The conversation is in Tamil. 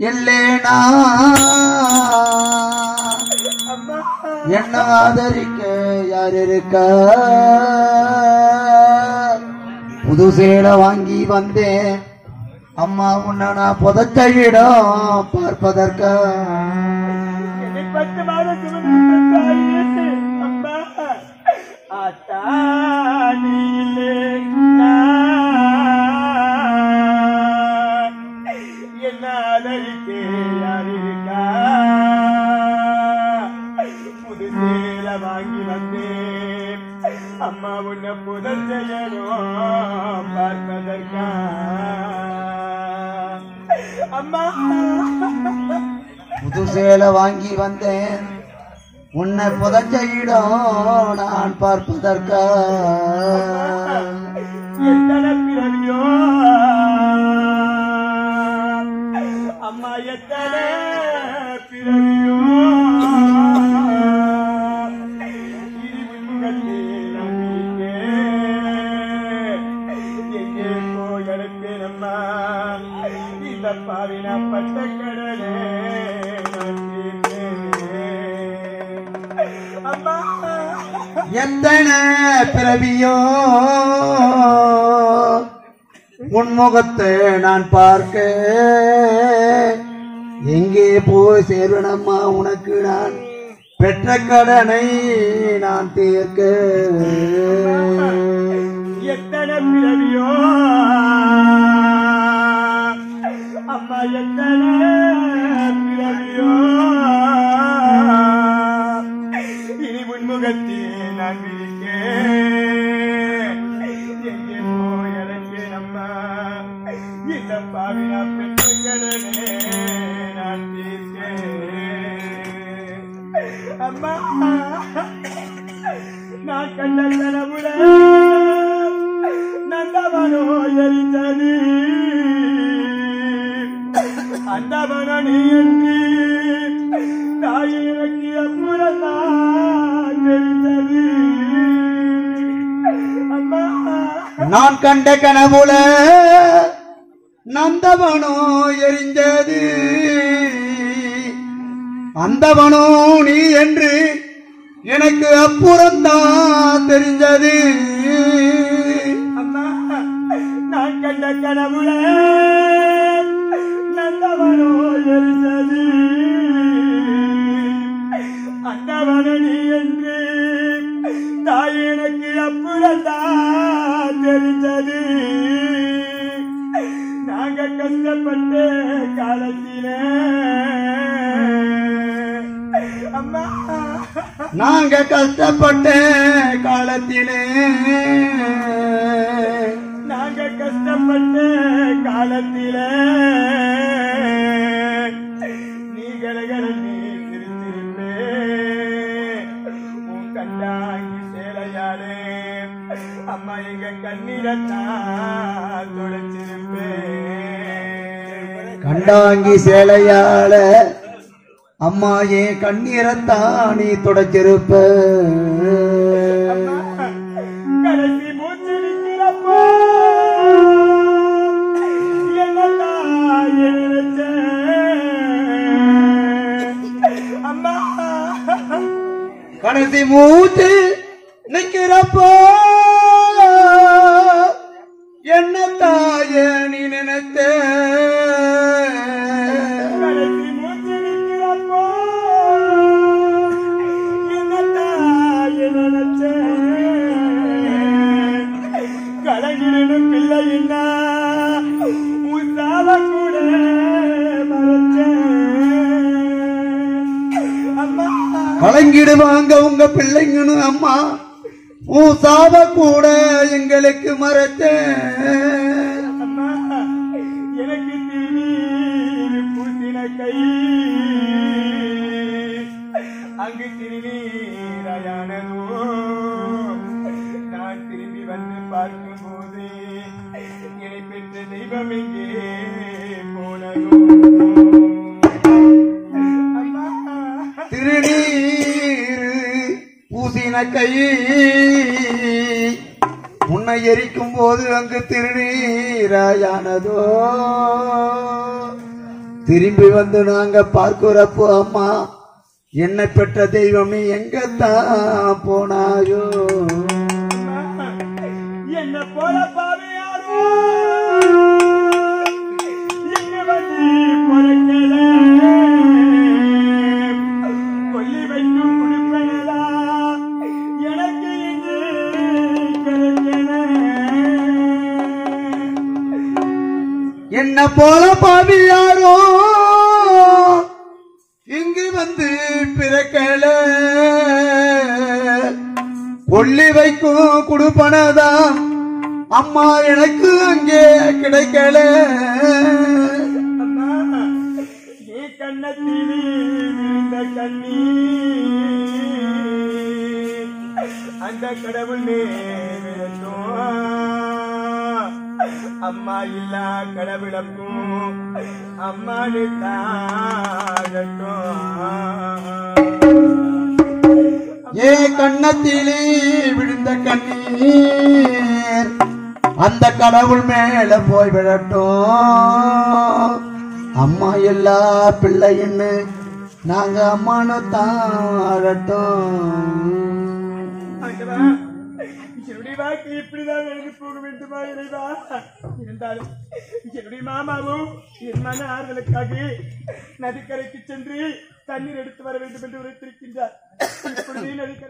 இல்லேனா. என்ன ஆதரிக்க யார் இருக்க புது சேலை வாங்கி வந்தேன். அம்மா உன்ன நான் புதைச்ச இடம் பார்ப்பதற்கா ஆத்தானே அம்மா உன்னை புதல் செய்யணும் பார்ப்பதற்கா? அம்மா. புது சேலை வாங்கி வந்தேன். உன்னை புதைச்ச இடம் நான் பார்ப்பதற்கா? எத்தனை பிறவியோ? உன்முகத்தை நான் பார்க்க எங்கே போய் சேருணம்மா உனக்கு நான் பெற்ற கடனை நான் தீர்க்க எத்தனை பிறவியோ? அம்மா எத்தனை இந்த பாவினா பெற்ற நான் தீர்க்கேன் அம்மா நான் கண்ட கனவுல நந்தவனோ எரிந்தது அந்தவனோ நீ என்று தாய் தெரிந்தது நான் கண்ட கனவுல நந்தவனோ எரிஞ்சது. அந்தவனோ நீ என்று எனக்கு அப்புறம்தான் தெரிஞ்சது. அம்மா நான் கண்ட கனவுல நந்தவனோ எரிந்தது அந்தவனி என்று தாய் எனக்கு அப்புறம்தான் தெரிஞ்சது. கஷ்டப்பட்ட காலத்திலே அம்மா. நாங்க கஷ்டப்பட்ட காலத்திலே. நாங்க கஷ்டப்பட்ட காலத்திலே. நீ கரகரன்னு சிரிச்சிருப்பே உன் கண்டாங்கி சேலையாலே. அம்மா எங்க கண்ணீரத்தான் துடைச்சிருப்பே. கண்டாங்கி சேலையால அம்மா ஏன் கண்ணீரத்தான் தொடச்சிருப்ப. கடைசி மூச்சு நீ நினைத்த. கலைஞனும் பிள்ளையின்னா உசாவ கூட கலங்கிடுவாங்க உங்க பிள்ளைங்கன்னு அம்மா. உன் சாவ கூட எங்களுக்கு மறைச்சேன் பெற்ற போனதோ அம்மா பூசின கை உன்னை எரிக்கும் போது அங்கு திருநீராயானதோ திரும்பி வந்து நாங்க பார்க்கிறப்போ அம்மா என்னை பெற்ற தெய்வம் நீ எங்கத்தான் போனாயோ? என்ன போல கொள்ளி வைக்கும் குடுப்பனதான் அம்மா எனக்கு அங்கே கிடைக்கல. நீ கண்ணத்திலே விழுந்த கண்ணீர். அந்த கடவுள் அம்மா இல்லா கடவுளக்கும் அம்மா தாகட்டும் ஏ கண்ணத்திலே விழுந்த கண்ணீர் அந்த கடவுள் மேல போய் விழட்டும். அம்மா எல்லா பிள்ளைன்னு நாங்க அம்மானு தாழட்டும். ஆண்டவா, வாழ்க்கை இப்படிதான் எழுதி போக வேண்டுமா இறைவா? இருந்தாலும் என்னுடைய மாமாவும் என் மன ஆறுதலுக்காக நதிக்கரைக்கு சென்று தண்ணீர் எடுத்து வர வேண்டும் என்று உரைத்திருக்கின்றார் இப்பொழுதே நதிக்கரை